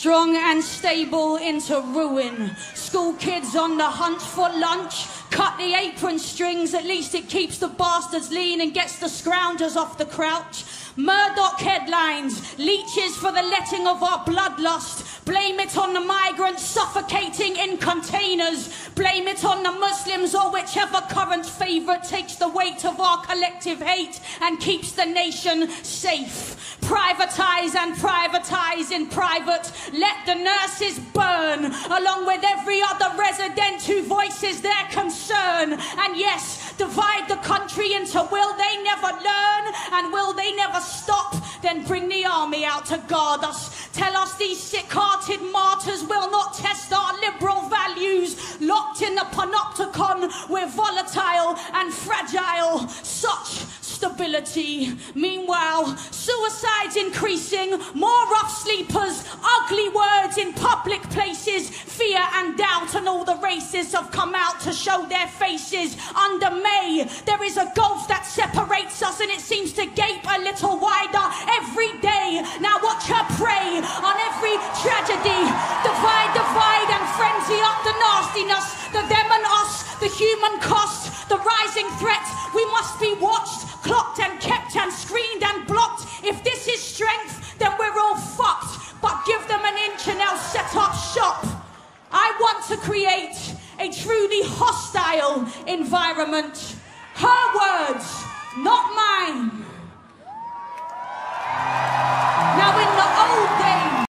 Strong and stable into ruin. School kids on the hunt for lunch. Cut the apron strings, at least it keeps the bastards lean and gets the scroungers off the crouch. Murdoch headlines, leeches for the letting of our bloodlust. Blame it on the migrants suffocating in containers. Blame it on the Muslims or whichever current favourite takes the weight of our collective hate and keeps the nation safe. Privatise and privatise in private. Let the nurses burn along with every other resident who voices their concern. And yes, divide the country into will they never learn and will they never stop? Then bring the army out to guard us. Tell us these sick-hearted martyrs will not test our liberal values. Locked in the panopticon, we're volatile and fragile. Meanwhile, suicides increasing, more rough sleepers, ugly words in public places, fear and doubt, and all the races have come out to show their faces. Under May, there is a gulf that separates us, and it seems to gape a little wider every day. Now watch her prey on every tragedy. Divide, divide, and frenzy up the nastiness, the them and us, the human cost, the rising threat. We must be watched, to create a truly hostile environment. Her words, not.